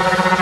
you.